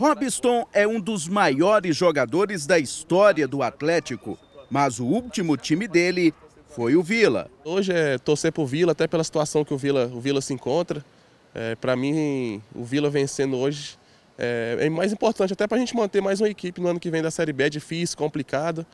Robson é um dos maiores jogadores da história do Atlético, mas o último time dele foi o Vila. Hoje é torcer pro Vila, até pela situação que o Vila, o Vila se encontra. É, para mim, o Vila vencendo hoje é, é mais importante até para a gente manter mais uma equipe no ano que vem da Série B. É difícil, complicado,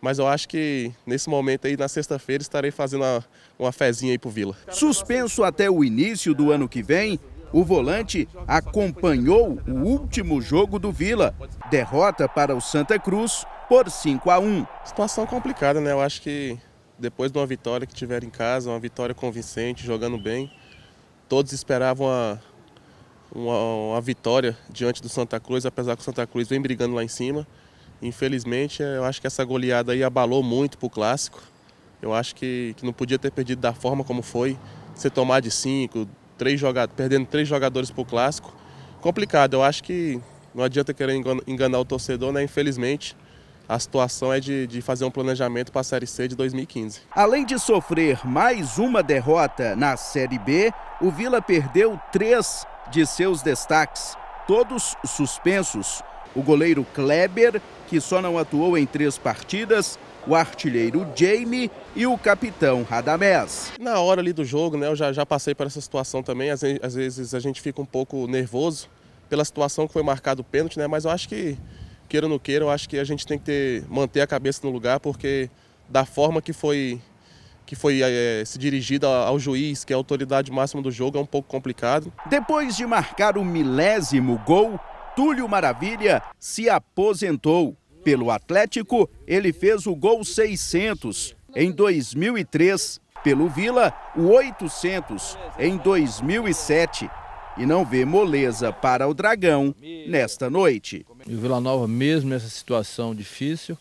mas eu acho que nesse momento aí, na sexta-feira, estarei fazendo uma, uma fezinha aí pro Vila. Suspenso até o início do ano que vem, o volante acompanhou o último jogo do Vila. Derrota para o Santa Cruz por 5 a 1. Situação complicada, né? Eu acho que depois de uma vitória que tiveram em casa, uma vitória convincente, jogando bem, todos esperavam uma, uma, uma, vitória diante do Santa Cruz, apesar que o Santa Cruz vem brigando lá em cima. Infelizmente, eu acho que essa goleada aí abalou muito para o Clássico. Eu acho que, que não podia ter perdido da forma como foi, ser tomar de cinco, três jogadores, perdendo três jogadores para o Clássico. Complicado, eu acho que não adianta querer enganar o torcedor, né? Infelizmente, a situação é de, de fazer um planejamento para a Série C de 2015. Além de sofrer mais uma derrota na Série B, o Vila perdeu três de seus destaques, todos suspensos. O goleiro Kleber, que só não atuou em três partidas, o artilheiro Jamie e o capitão Radamés. Na hora ali do jogo, né, eu já, já passei por essa situação também, às, às vezes a gente fica um pouco nervoso pela situação que foi marcado o pênalti, né, mas eu acho que queira ou não queira, eu acho que a gente tem que ter, manter a cabeça no lugar, porque da forma que foi, que foi é, se dirigida ao juiz, que é a autoridade máxima do jogo, é um pouco complicado. Depois de marcar o milésimo gol, Túlio Maravilha se aposentou. Pelo Atlético, ele fez o gol 600 em 2003. Pelo Vila, o 800 em 2007 e não vê moleza para o Dragão nesta noite. E o Vila Nova, mesmo nessa situação difícil,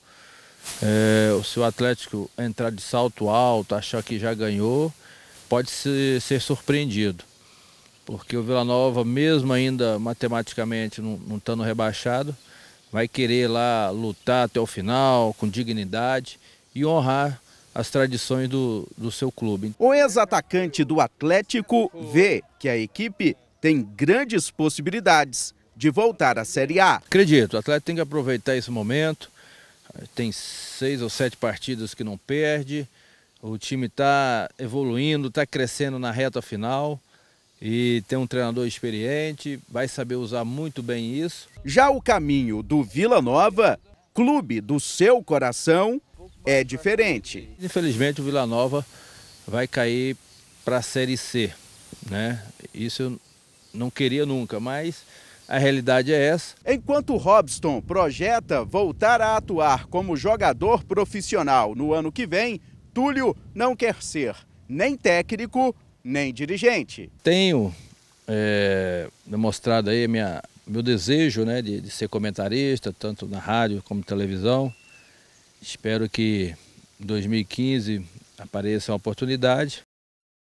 é, o seu Atlético entrar de salto alto, achar que já ganhou, pode ser, ser surpreendido. Porque o Vila Nova, mesmo ainda matematicamente não estando rebaixado, vai querer lá lutar até o final, com dignidade e honrar as tradições do, do seu clube. O ex-atacante do Atlético vê que a equipe tem grandes possibilidades de voltar à Série A. Acredito, o Atlético tem que aproveitar esse momento. Tem seis ou sete partidas que não perde. O time está evoluindo, está crescendo na reta final e tem um treinador experiente, vai saber usar muito bem isso. Já o caminho do Vila Nova, clube do seu coração, é diferente. Infelizmente o Vila Nova vai cair para a Série C, né? Isso não queria nunca, mas a realidade é essa. Enquanto Robson projeta voltar a atuar como jogador profissional no ano que vem, Túlio não quer ser nem técnico, nem dirigente. Tenho é, demonstrado aí minha, meu desejo né, de, de ser comentarista, tanto na rádio como televisão. Espero que em 2015 apareça uma oportunidade